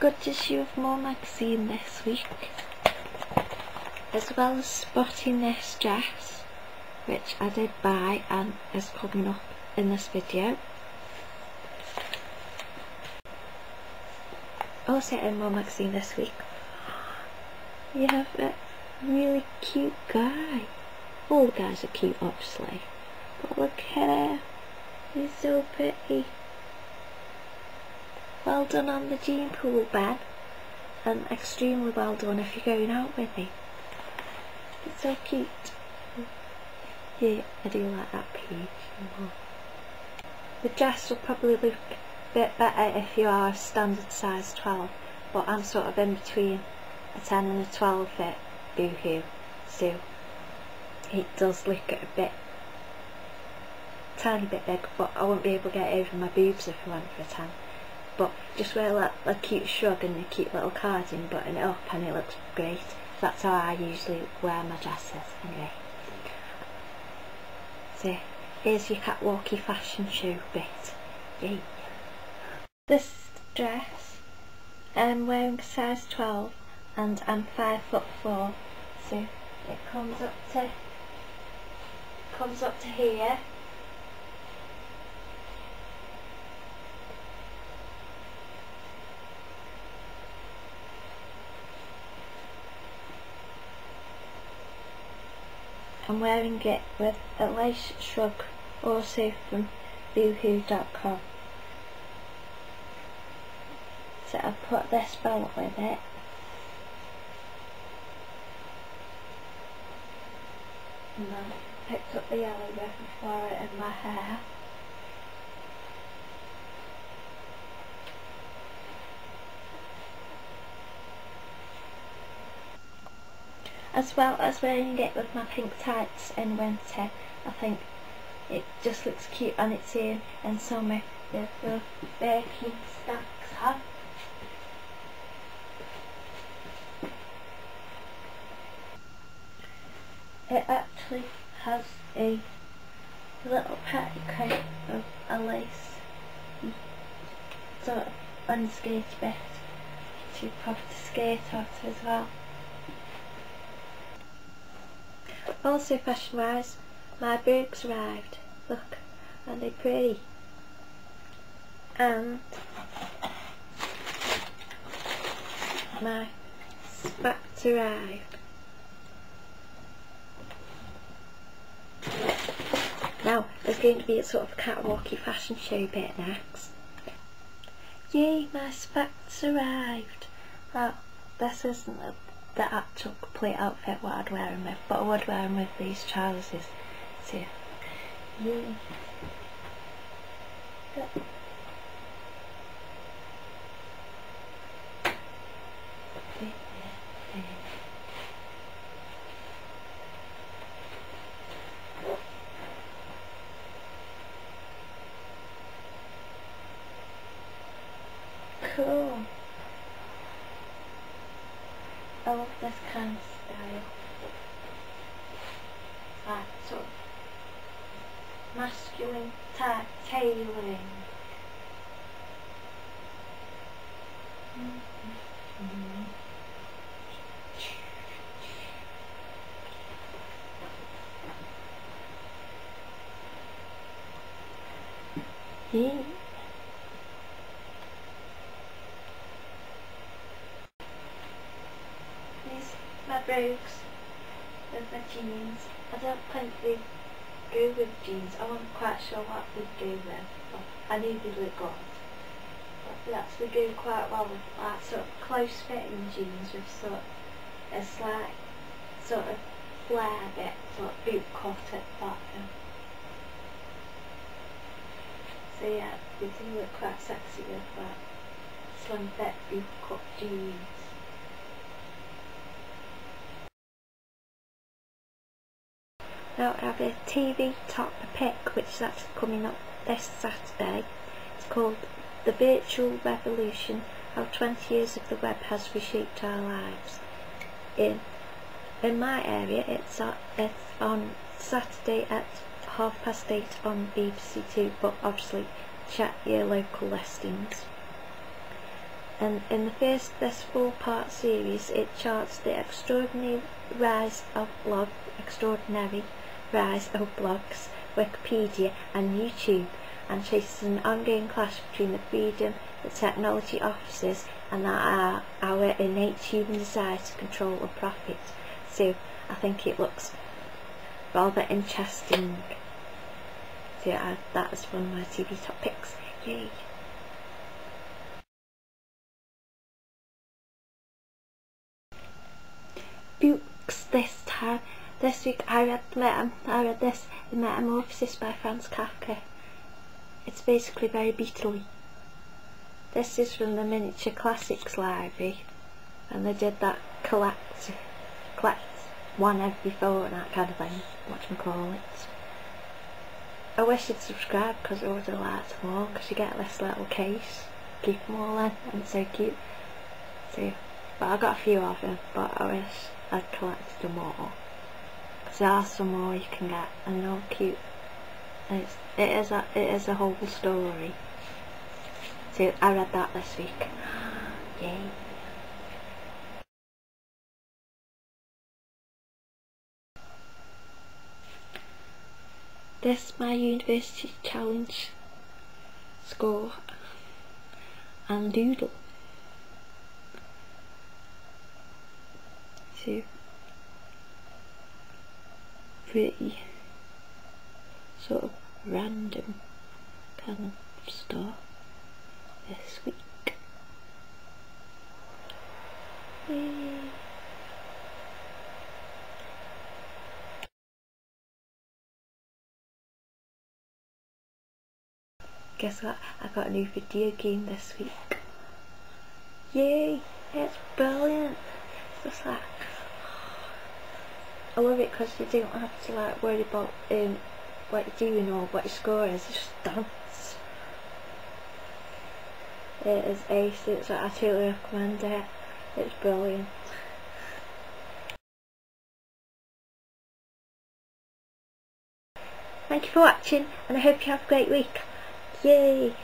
good issue of More magazine this week, as well as spotting this dress, which I did buy and is coming up in this video. Also in More magazine this week, you have a really cute guy. All the guys are cute obviously, but look at him, he's so pretty. Well done on the gene pool, Ben. And extremely well done if you're going out with me. It's so cute. Yeah, I do like that page. The dress will probably look a bit better if you are a standard size 12, but I'm sort of in between a 10 and a 12 fit boohoo, so it does look a bit tiny bit big, but I won't be able to get over my boobs if I went for a 10 but just wear like a cute shrug and a cute little cardigan button it up and it looks great. That's how I usually wear my dresses anyway. So here's your catwalky fashion show bit. Yay. this dress I'm wearing size 12 and I'm 5 foot 4 so it comes up to comes up to here I'm wearing it with a lace shrug also from boohoo.com so I put this belt with it. And then picked up the yellow ribbon it in my hair as well as wearing it with my pink tights in winter. I think it just looks cute on its own in summer with the stacks on it actually has a little petticoat of a lace sort of unskate bit to pop the skate off as well Also fashion wise, my books arrived. Look, aren't they pretty? And my spats arrived. Now, there's going to be a sort of catwalky fashion show bit next. Yay, my spats arrived. Well, this isn't a the actual complete outfit what I'd wear them with, but I would wear them with these trousers. See, yeah. Cool. I love this kind of style. Like sort of masculine type tailoring. Yeah. my brogues with my jeans. I don't think they go with jeans. I wasn't quite sure what they'd go with, but I knew they'd look good. But they actually go quite well with like sort of close fitting jeans with sort of a slight sort of flare bit, sort of boot cut at the bottom. So yeah, they do look quite sexy with that slim fit boot cut jeans. Now I have a TV top pick which is actually coming up this Saturday. It's called The Virtual Revolution, How 20 Years of the Web Has Reshaped Our Lives. In, in my area it's, it's on Saturday at half past eight on BBC Two but obviously check your local listings. and in the first this four part series it charts the extraordinary rise of blog extraordinary rise of blogs, Wikipedia and YouTube and traces an ongoing clash between the freedom that technology offers us and our, our innate human desire to control and profit. So I think it looks rather interesting. So I, that is one of my TV topics. Yay! Books this time. This week I read, I read this, The Metamorphosis by Franz Kafka. It's basically very Beatley. This is from the Miniature Classics Library and they did that collect, collect one every fortnight kind of thing, call it. I wish you'd subscribe because I would have liked more because you get this little case, keep them all in and it's so cute. So, but I got a few of them but I wish I'd collected them all. There are some more you can get and they're all cute. It's, it is a it is a whole story. So I read that this week. Yay. This my university challenge score and doodle. So pretty sort of random kind of stuff this week. Yay. Guess what? I got a new video game this week. Yay! It's brilliant! It's just like I love it because you don't have to like worry about um, what you're doing or what your score is, it's just dance. It is ace, it's I totally recommend it, it's brilliant. Thank you for watching and I hope you have a great week. Yay!